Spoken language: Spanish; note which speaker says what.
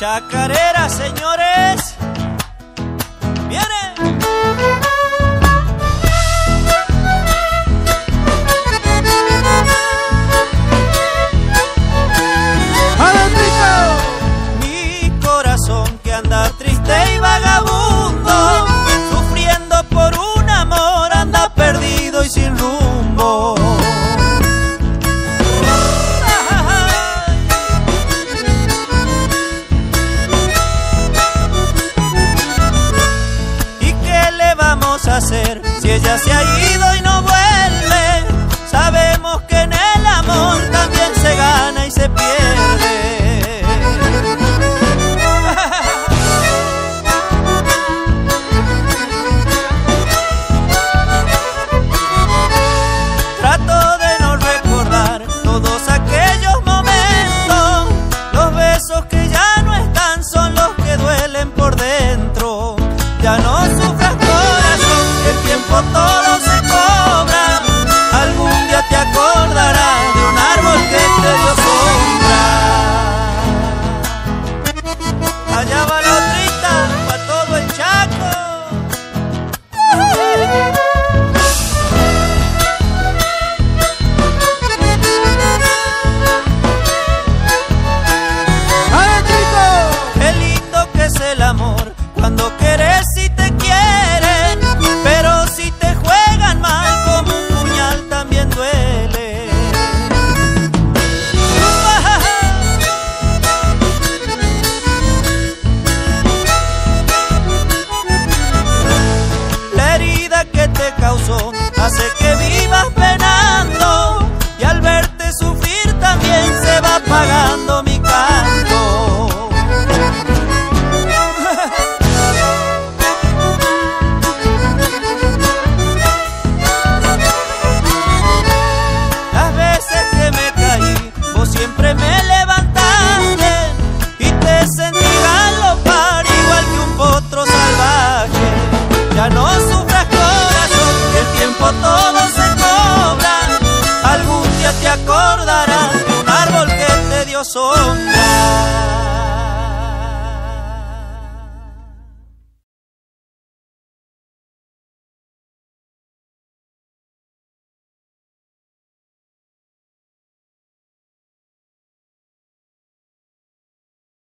Speaker 1: Chacarera, señores. si ella se ha ido y no hace que vivas. sombra.